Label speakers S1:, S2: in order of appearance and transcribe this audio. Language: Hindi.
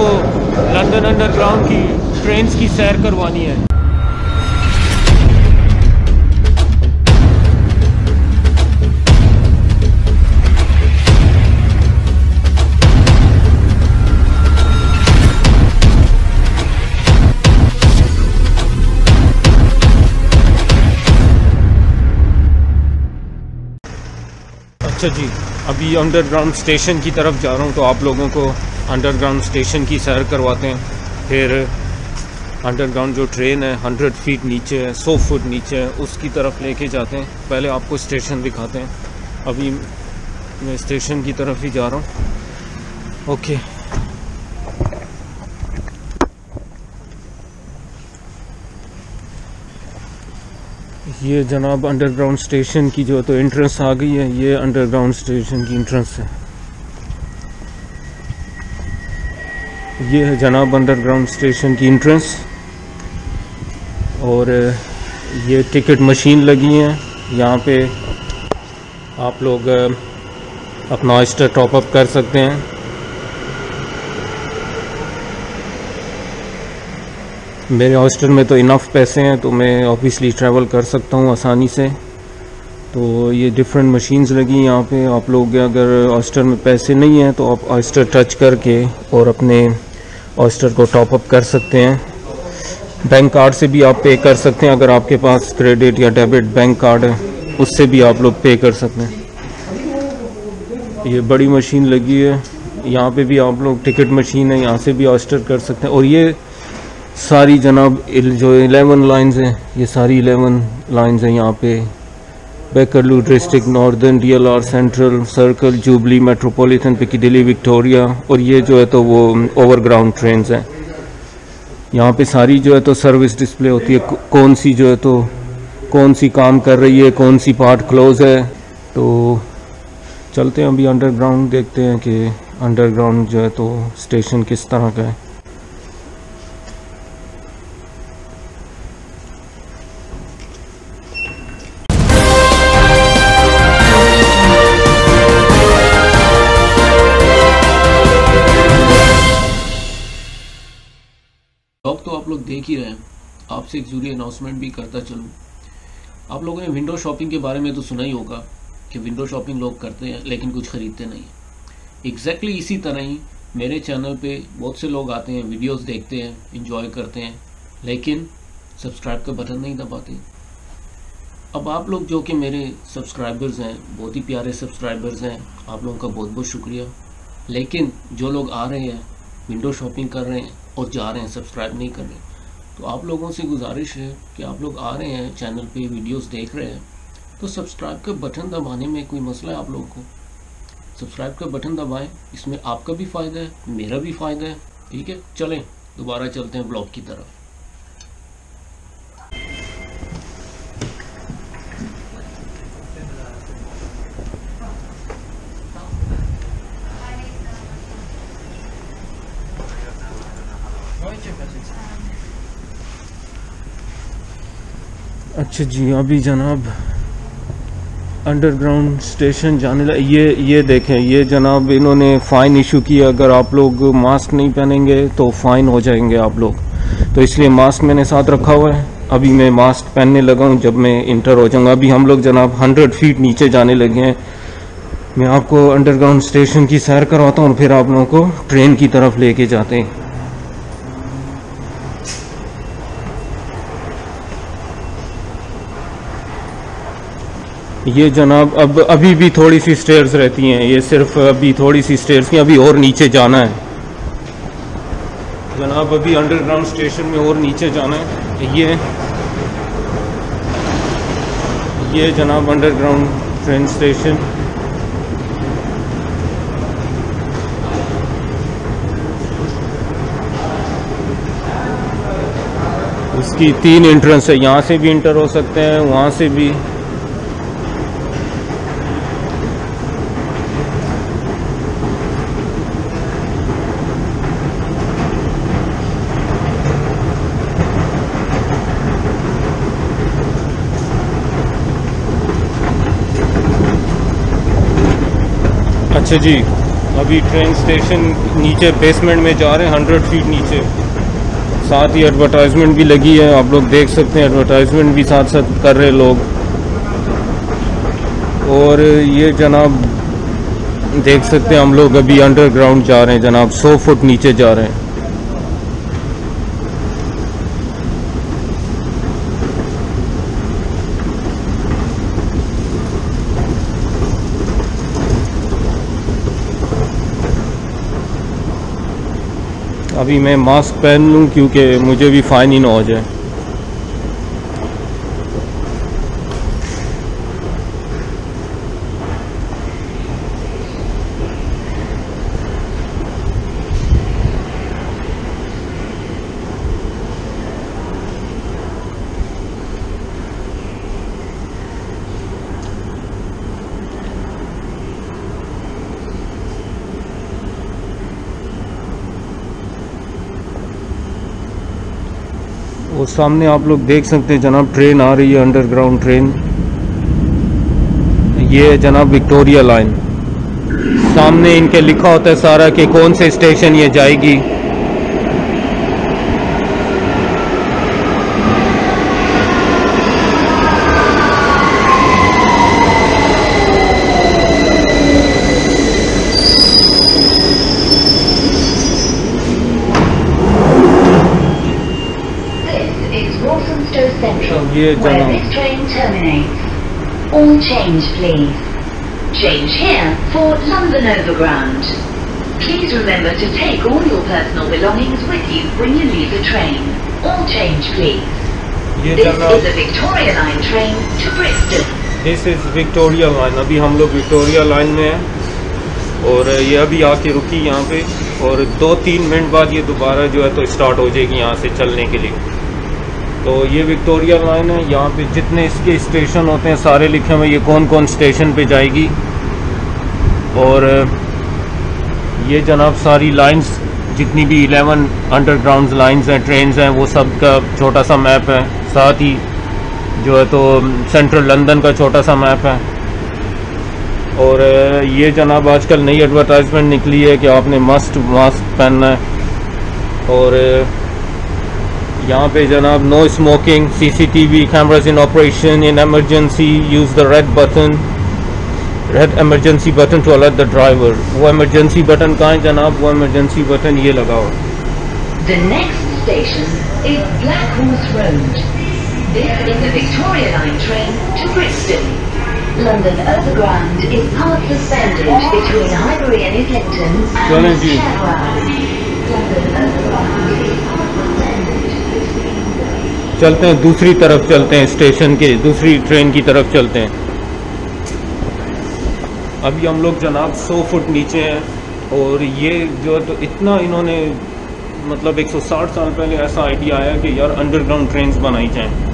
S1: आपको लंदन अंडरग्राउंड की ट्रेन्स की सैर करवानी है। अच्छा जी, अभी अंडरग्राउंड स्टेशन की तरफ़ जा रहा हूँ तो आप लोगों को अंडरग्राउंड स्टेशन की सैर करवाते हैं। फिर अंडरग्राउंड जो ट्रेन है हंड्रेड फीट नीचे है, सौ फुट नीचे है, उसकी तरफ़ लेके जाते हैं। पहले आपको स्टेशन दिखाते हैं। अभी मैं स्टेशन की तरफ़ ही जा रहा हूँ। ओके ये जनाब अंडरग्राउंड स्टेशन की जो तो एंट्रेंस आ गई है, ये अंडरग्राउंड स्टेशन की एंट्रेंस है। ये है जनाब अंडरग्राउंड स्टेशन की इंट्रेंस और ये टिकट मशीन लगी है। यहाँ पे आप लोग अपना ऑयस्टर टॉप अप कर सकते हैं। मेरे हॉस्टल में तो इनफ पैसे हैं तो मैं ऑब्वियसली ट्रैवल कर सकता हूँ आसानी से। तो ये डिफरेंट मशीन्स लगी यहाँ पे। आप लोग अगर हॉस्टल में पैसे नहीं हैं तो आप ऑयस्टर टच करके और अपने ऑयस्टर को टॉप अप कर सकते हैं। बैंक कार्ड से भी आप पे कर सकते हैं, अगर आपके पास क्रेडिट या डेबिट बैंक कार्ड है, उससे भी आप लोग पे कर सकते हैं। ये बड़ी मशीन लगी है, यहाँ पे भी आप लोग टिकट मशीन है, यहाँ से भी ऑयस्टर कर सकते हैं। और ये सारी जनाब, जो 11 लाइंस हैं, ये सारी 11 लाइंस हैं यहाँ पे। Bakerloo District Northern DLR Central Circle Jubilee Metropolitan Piccadilly Victoria और ये जो है तो वो ओवरग्राउंड ट्रेन हैं। यहाँ पे सारी जो है तो सर्विस डिस्प्ले होती है। कौन सी जो है तो कौन सी काम कर रही है, कौन सी पार्ट क्लोज है? तो चलते हैं अभी अंडरग्राउंड देखते हैं कि अंडरग्राउंड जो है तो स्टेशन किस तरह का है।
S2: देख ही रहे हैं। आपसे एक ज़रूरी अनाउंसमेंट भी करता चलूँ। आप लोगों ने विंडो शॉपिंग के बारे में तो सुना ही होगा कि विंडो शॉपिंग लोग करते हैं, लेकिन कुछ खरीदते नहीं एग्जैक्टली exactly इसी तरह ही मेरे चैनल पे बहुत से लोग आते हैं वीडियोस देखते हैं इंजॉय करते हैं, लेकिन सब्सक्राइब का बटन नहीं दबाते। अब आप लोग जो कि मेरे सब्सक्राइबर्स हैं, बहुत ही प्यारे सब्सक्राइबर्स हैं, आप लोगों का बहुत बहुत शुक्रिया। लेकिन जो लोग आ रहे हैं विंडो शॉपिंग कर रहे हैं और जा रहे हैं सब्सक्राइब नहीं कर रहे तो आप लोगों से गुजारिश है कि आप लोग आ रहे हैं चैनल पे वीडियोस देख रहे हैं तो सब्सक्राइब का बटन दबाने में कोई मसला है आप लोगों को? सब्सक्राइब का बटन दबाएँ, इसमें आपका भी फ़ायदा है, मेरा भी फ़ायदा है, ठीक है? चलें, दोबारा चलते हैं ब्लॉग की तरफ़।
S1: अच्छा जी, अभी जनाब अंडरग्राउंड स्टेशन जाने लगे ये ये देखें, ये जनाब इन्होंने फ़ाइन इशू किया। अगर आप लोग मास्क नहीं पहनेंगे तो फ़ाइन हो जाएँगे आप लोग। तो इसलिए मास्क मैंने साथ रखा हुआ है। अभी मैं मास्क पहनने लगा हूँ, जब मैं इंटर हो जाऊँगा। अभी हम लोग जनाब हंड्रेड फीट नीचे जाने लगे हैं। मैं आपको अंडरग्राउंड स्टेशन की सैर करवाता हूँ फिर आप लोगों को ट्रेन की तरफ़ लेके जाते हैं। ये जनाब, अब अभी भी थोड़ी सी स्टेयर्स रहती हैं। ये सिर्फ़ अभी थोड़ी सी स्टेयर्स की, अभी और नीचे जाना है। जनाब, अभी अंडरग्राउंड स्टेशन में और नीचे जाना है। ये ये जनाब अंडरग्राउंड ट्रेन स्टेशन उसकी तीन एंट्रेंस है। यहाँ से भी इंटर हो सकते हैं, वहाँ से भी। अच्छा जी। अभी ट्रेन स्टेशन नीचे बेसमेंट में जा रहे हैं हंड्रेड फीट नीचे। साथ ही एडवर्टाइजमेंट भी लगी है, आप लोग देख सकते हैं एडवर्टाइजमेंट भी साथ साथ कर रहे लोग। और ये जनाब, देख सकते हैं हम लोग अभी अंडरग्राउंड जा रहे हैं जनाब, सौ फुट नीचे जा रहे हैं। अभी मैं मास्क पहन लूँ क्योंकि मुझे भी फ़ाइन ही ना हो जाए। वो सामने आप लोग देख सकते हैं जनाब ट्रेन आ रही है अंडरग्राउंड ट्रेन ये है जनाब विक्टोरिया लाइन सामने इनके लिखा होता है सारा कि कौन से स्टेशन ये जाएगी। ये
S3: this terminates. All change, please. Change here for London Overground. Please remember to take all your personal belongings with you when you leave the train. All change, please. This is a Victoria Line train to Brixton.
S1: This is Victoria line अभी हम लोग विक्टोरिया लाइन में हैं और ये अभी आके रुकी यहाँ पे और दो तीन मिनट बाद ये दोबारा जो है तो स्टार्ट हो जाएगी यहाँ से चलने के लिए तो ये विक्टोरिया लाइन है, यहाँ पे जितने इसके स्टेशन होते हैं, सारे लिखे हुए ये कौन कौन स्टेशन पे जाएगी? और, ये जनाब सारी लाइंस जितनी भी 11 अंडरग्राउंड लाइंस हैं ट्रेन्स हैं, वो सब का छोटा सा मैप है। साथ ही जो है तो सेंट्रल लंदन का छोटा सा मैप है। और, ये जनाब आजकल नई एडवर्टाइजमेंट निकली है कि आपने मस्ट मास्क पहनना है। और यहाँ पे जनाब no smoking CCTV cameras in operation in emergency use the red button red emergency button to alert the driver वो एमरजेंसी बटन कहाँ है जनाब वो एमरजेंसी बटन ये लगाओ
S3: The next station is Black Horse Road. This is a Victoria Line train to Brixton. London Overground is part suspended between Highbury and Islington
S1: Challenge
S3: and
S1: you.
S3: Sheffield. London Overground is part suspended between
S1: चलते हैं, दूसरी तरफ़ चलते हैं, स्टेशन के, दूसरी ट्रेन की तरफ़ चलते हैं। अभी हम लोग जनाब 100 फुट नीचे हैं और ये जो है तो इतना इन्होंने मतलब 160 साल पहले ऐसा आइडिया आया कि यार अंडरग्राउंड ट्रेन्स बनाई जाएँ।